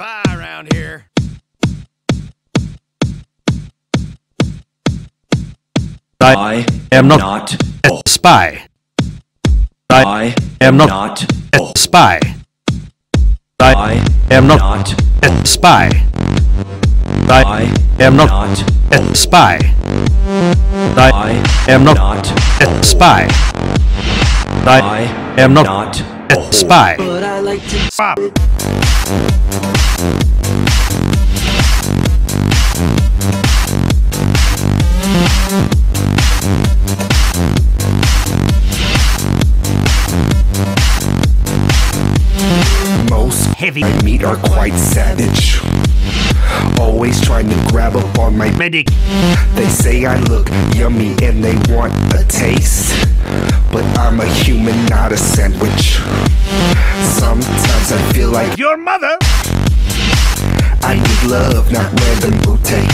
around here. I am not a spy. I am not a spy. I am not not a spy. I am not not a spy. I am not not a spy. I am not not a spy. But I like to Bob. Heavy I meet are quite savage. Always trying to grab up on my medic. They say I look yummy and they want a taste. But I'm a human, not a sandwich. Sometimes I feel like Your mother. I need love, not random booty.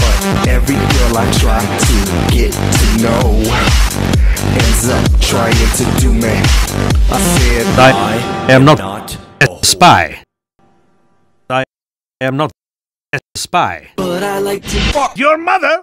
But every girl I try to get to know ends up trying to do me. I said, I am not not a spy. I am not a spy. but I like to fuck Your mother.